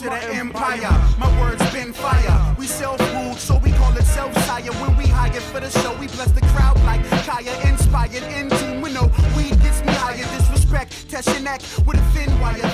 To the empire. My words been fire. We self-ruled, so we call it self-sire. When we hire for the show, we bless the crowd like Kaya. Inspired in tune we know weed gets me higher. Disrespect, test your neck with a thin wire.